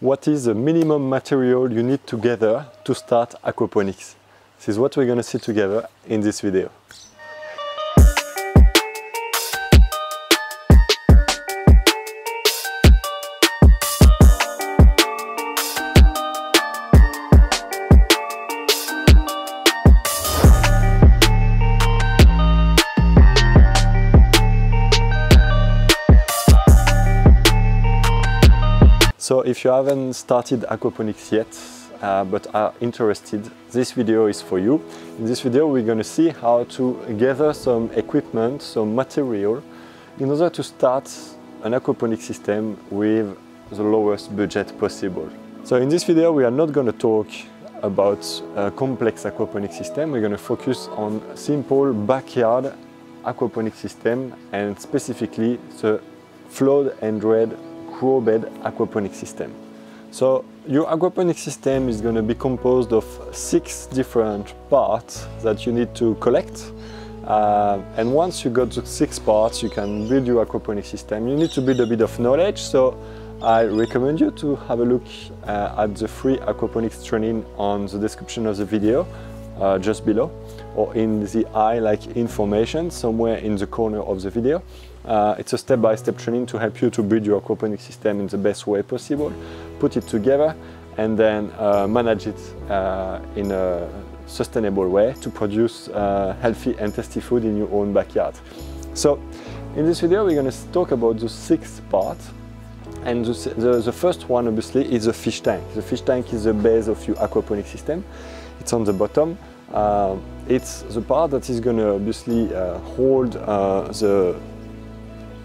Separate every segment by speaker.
Speaker 1: What is the minimum material you need to gather to start aquaponics? This is what we're going to see together in this video. So if you haven't started aquaponics yet, uh, but are interested, this video is for you. In this video we're going to see how to gather some equipment, some material, in order to start an aquaponics system with the lowest budget possible. So in this video we are not going to talk about a complex aquaponics system, we're going to focus on simple backyard aquaponics system and specifically the flood and drain grow bed aquaponics system. So your aquaponics system is going to be composed of six different parts that you need to collect. Uh, and once you got the six parts, you can build your aquaponics system. You need to build a bit of knowledge, so I recommend you to have a look uh, at the free aquaponics training on the description of the video, uh, just below, or in the I like information somewhere in the corner of the video. Uh, it's a step-by-step -step training to help you to build your aquaponics system in the best way possible, put it together and then uh, manage it uh, in a sustainable way to produce uh, healthy and tasty food in your own backyard. So in this video we're going to talk about the sixth part and the, the, the, first one obviously is the fish tank. The fish tank is the base of your aquaponic system. It's on the bottom. Uh, it's the part that is going to obviously uh, hold uh, the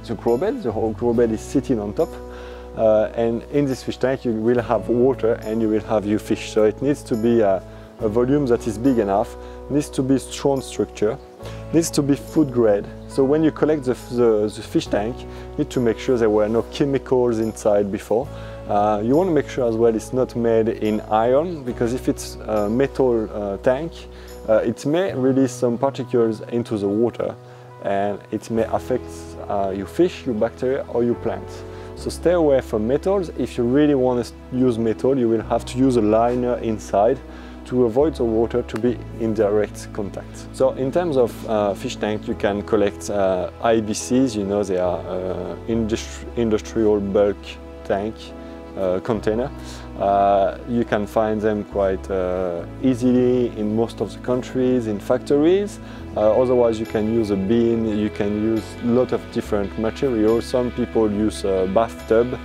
Speaker 1: the grow bed. The whole grow bed is sitting on top. Uh, and in this fish tank you will have water and you will have your fish. So it needs to be a, a volume that is big enough, needs to be strong structure, needs to be food grade. So when you collect the, the, the fish tank, you need to make sure there were no chemicals inside before. Uh, you want to make sure as well it's not made in iron because if it's a metal uh, tank, uh, it may release some particles into the water and it may affect uh, your fish, your bacteria or your plants. So stay away from metals. If you really want to use metal, you will have to use a liner inside to avoid the water to be in direct contact. So in terms of uh, fish tank, you can collect uh, IBCs, you know they are uh, industri industrial bulk tank uh, container. Uh, you can find them quite uh, easily in most of the countries, in factories. Uh, otherwise you can use a bin, you can use a lot of different materials. Some people use a bathtub.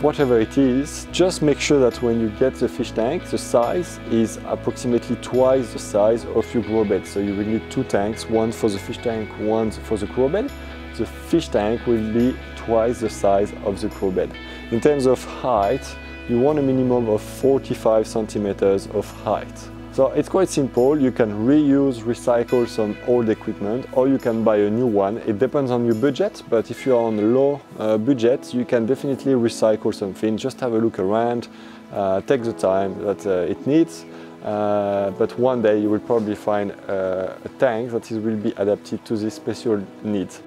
Speaker 1: Whatever it is, just make sure that when you get the fish tank, the size is approximately twice the size of your grow bed. So you will need two tanks, one for the fish tank, one for the grow bed. The fish tank will be twice the size of the grow bed. In terms of height, you want a minimum of 45 centimeters of height. So it's quite simple, you can reuse, recycle some old equipment or you can buy a new one. It depends on your budget, but if you are on a low uh, budget, you can definitely recycle something. Just have a look around, uh, take the time that uh, it needs. Uh, but one day you will probably find uh, a tank that will be adapted to this special needs.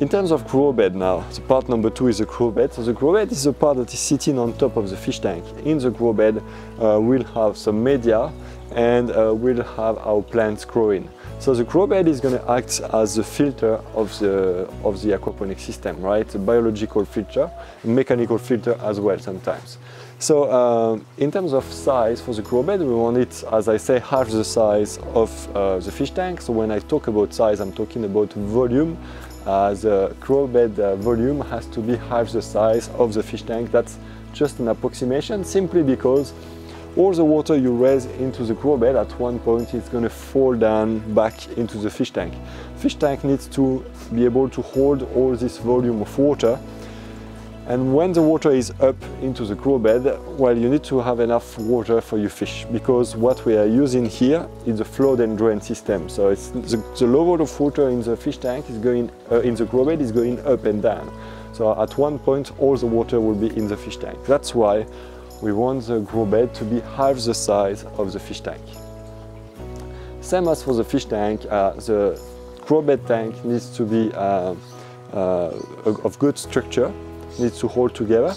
Speaker 1: In terms of grow bed now, the part number two is the grow bed. So the grow bed is the part that is sitting on top of the fish tank. In the grow bed, uh, we'll have some media and uh, we'll have our plants growing. So the grow bed is going to act as the filter of the, of the aquaponic system, right? A biological filter, mechanical filter as well sometimes. So uh, in terms of size for the grow bed, we want it, as I say, half the size of uh, the fish tank. So when I talk about size, I'm talking about volume uh, the grow bed uh, volume has to be half the size of the fish tank. That's just an approximation simply because all the water you raise into the grow bed at one point is going to fall down back into the fish tank. Fish tank needs to be able to hold all this volume of water and when the water is up into the grow bed, well, you need to have enough water for your fish because what we are using here is the flood and drain system. So it's the, the level of water in the fish tank is going, uh, in the grow bed is going up and down. So at one point, all the water will be in the fish tank. That's why we want the grow bed to be half the size of the fish tank. Same as for the fish tank, uh, the grow bed tank needs to be uh, uh, of good structure, needs to hold together.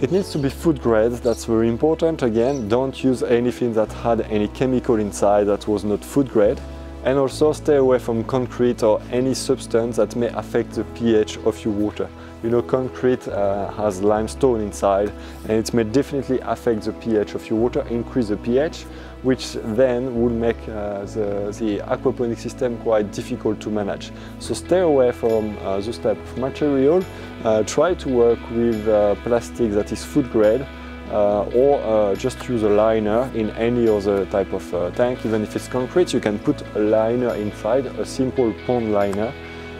Speaker 1: It needs to be food grade, that's very important. Again, don't use anything that had any chemical inside that was not food grade. And also stay away from concrete or any substance that may affect the pH of your water. You know, concrete uh, has limestone inside and it may definitely affect the pH of your water, increase the pH, which then will make uh, the, the aquaponic system quite difficult to manage. So stay away from uh, this type of material. Uh, try to work with uh, plastic that is food grade uh, or uh, just use a liner in any other type of tank. Even if it's concrete, you can put a liner inside, a simple pond liner.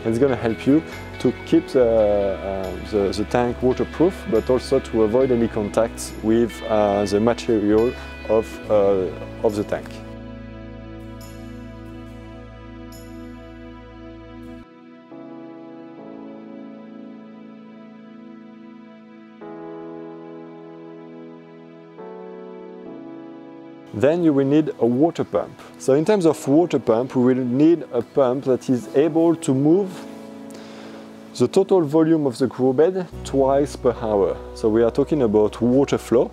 Speaker 1: It's going to help you to keep the, uh, the, the, tank waterproof, but also to avoid any contact with uh, the material of, uh, of the tank. Then you will need a water pump. So in terms of water pump, we will need a pump that is able to move the total volume of the grow bed twice per hour. So we are talking about water flow.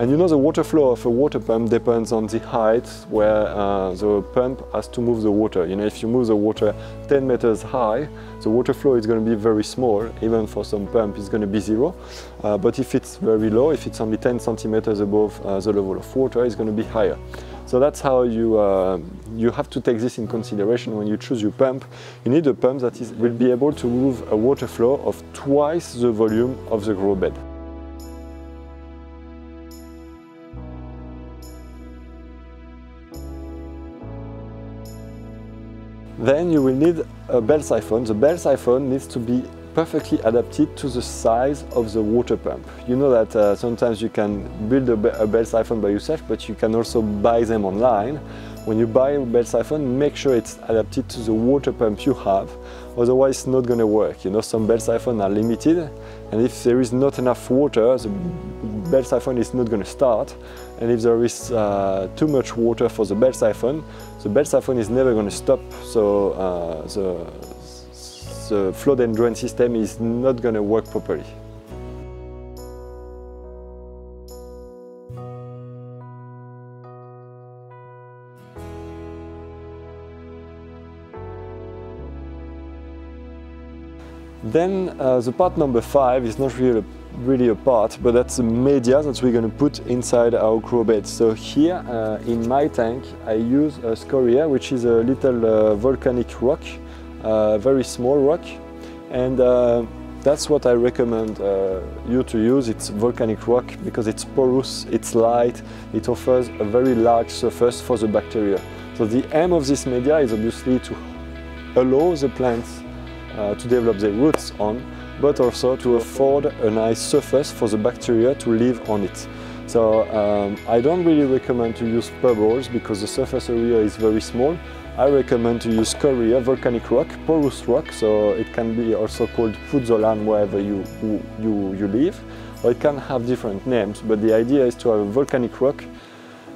Speaker 1: And you know the water flow of a water pump depends on the height where uh, the pump has to move the water. You know, if you move the water 10 meters high, the water flow is going to be very small. Even for some pump, it's going to be zero. Uh, but if it's very low, if it's only 10 centimeters above uh, the level of water, it's going to be higher. So that's how you, uh, you have to take this in consideration when you choose your pump. You need a pump that is, will be able to move a water flow of twice the volume of the grow bed. Then you will need a bell siphon. The bell siphon needs to be perfectly adapted to the size of the water pump. You know that uh, sometimes you can build a, a bell siphon by yourself, but you can also buy them online. When you buy a bell siphon, make sure it's adapted to the water pump you have, otherwise it's not going to work. You know, some bell siphons are limited, and if there is not enough water, the bell siphon is not going to start. And if there is uh, too much water for the bell siphon, the bell siphon is never going to stop. So uh, the, the flood and drain system is not going to work properly. Then uh, the part number five is not really really a part, but that's the media that we're going to put inside our grow bed. So here uh, in my tank, I use a scoria, which is a little uh, volcanic rock, uh, very small rock, and uh, that's what I recommend uh, you to use. It's volcanic rock because it's porous, it's light, it offers a very large surface for the bacteria. So the aim of this media is obviously to allow the plants uh, to develop their roots on, but also to afford a nice surface for the bacteria to live on it. So um, I don't really recommend to use pebbles because the surface area is very small. I recommend to use scoria, volcanic rock, porous rock, so it can be also called pozzolan wherever you, you, you live, or it can have different names, but the idea is to have a volcanic rock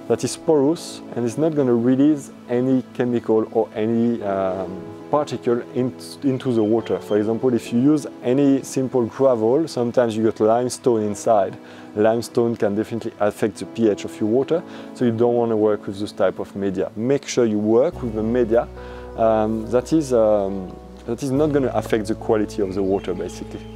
Speaker 1: that is porous and is not going to release any chemical or any um, particle in, into the water. For example, if you use any simple gravel, sometimes you get limestone inside. Limestone can definitely affect the pH of your water, so you don't want to work with this type of media. Make sure you work with a media um, that, is, um, that is not going to affect the quality of the water, basically.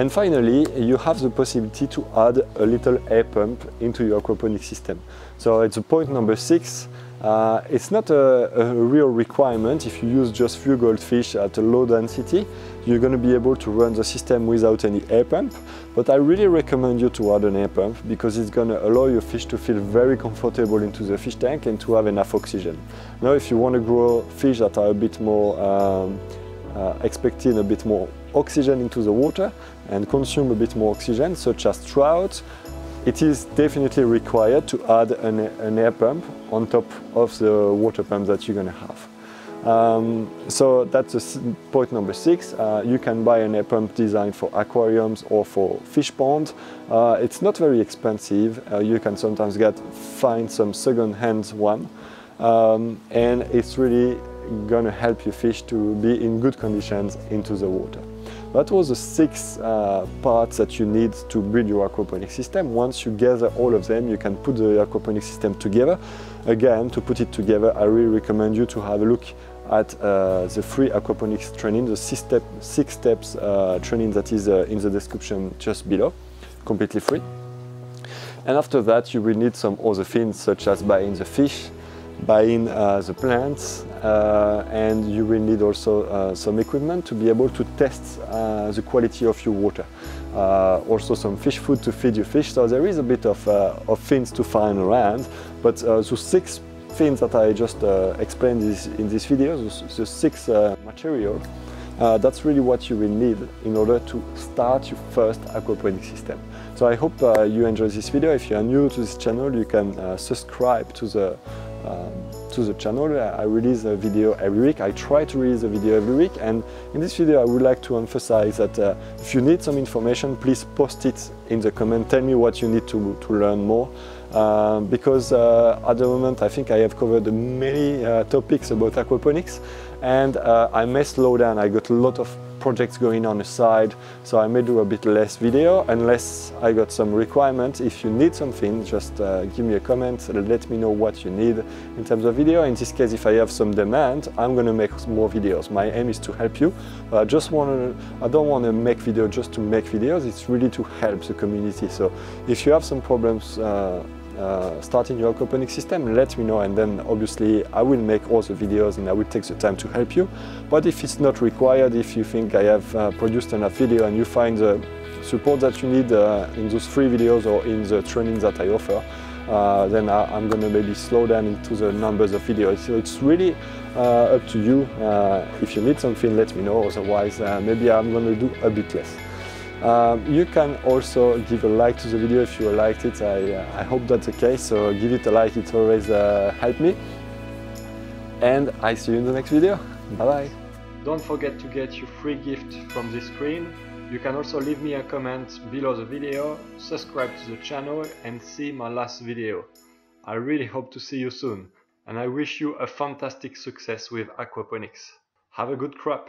Speaker 1: And finally, you have the possibility to add a little air pump into your aquaponic system. So it's a point number six. Uh, it's not a, a, real requirement if you use just few goldfish at a low density. You're going to be able to run the system without any air pump. But I really recommend you to add an air pump because it's going to allow your fish to feel very comfortable into the fish tank and to have enough oxygen. Now if you want to grow fish that are a bit more um, uh, expecting a bit more oxygen into the water and consume a bit more oxygen, such as trout, it is definitely required to add an, an, air pump on top of the water pump that you're going to have. Um, so that's point number six. Uh, you can buy an air pump designed for aquariums or for fish ponds. Uh, it's not very expensive. Uh, you can sometimes get find some second-hand one, um, and it's really gonna help your fish to be in good conditions into the water. That was the six uh, parts that you need to build your aquaponics system. Once you gather all of them, you can put the aquaponics system together. Again, to put it together, I really recommend you to have a look at uh, the free aquaponics training, the six, step, six steps uh, training that is uh, in the description just below, completely free. And after that, you will need some other things such as buying the fish, buying uh, the plants, uh, and you will need also uh, some equipment to be able to test the quality of your water. also some fish food to feed your fish, so there is a bit of, of things to find around, but the six things that I just uh, explained in this video, the, the six uh, material, uh, that's really what you will need in order to start your first aquaponics system. So I hope uh, you enjoyed this video. If you are new to this channel, you can uh, subscribe to the to the channel. I release a video every week. I try to release a video every week and in this video I would like to emphasize that uh, if you need some information please post it in the comment. Tell me what you need to, to learn more um, because uh, at the moment I think I have covered many uh, topics about aquaponics and uh, I may slow down. I got a lot of projects going on the side, so I may do a bit less video unless I got some requirements. If you need something, just uh, give me a comment, let me know what you need in terms of video. In this case, if I have some demand, I'm gonna make more videos. My aim is to help you. I just wanna, I don't wanna make video just to make videos, it's really to help the community. So if you have some problems uh, uh, starting your aquaponics system, let me know and then obviously I will make all the videos and I will take the time to help you. But if it's not required, if you think I have uh, produced enough video and you find the support that you need uh, in those free videos or in the training that I offer, uh, then I, am going to maybe slow down into the numbers of videos. So it's really uh, up to you. If you need something, let me know. Otherwise, maybe I'm going to do a bit less. Um, you can also give a like to the video if you liked it. I, uh, I hope that's the case, so give it a like, it always uh, help me. And I see you in the next video. Bye bye. Don't forget to get your free gift from this screen. You can also leave me a comment below the video, subscribe to the channel and see my last video. I really hope to see you soon and I wish you a fantastic success with aquaponics. Have a good crop!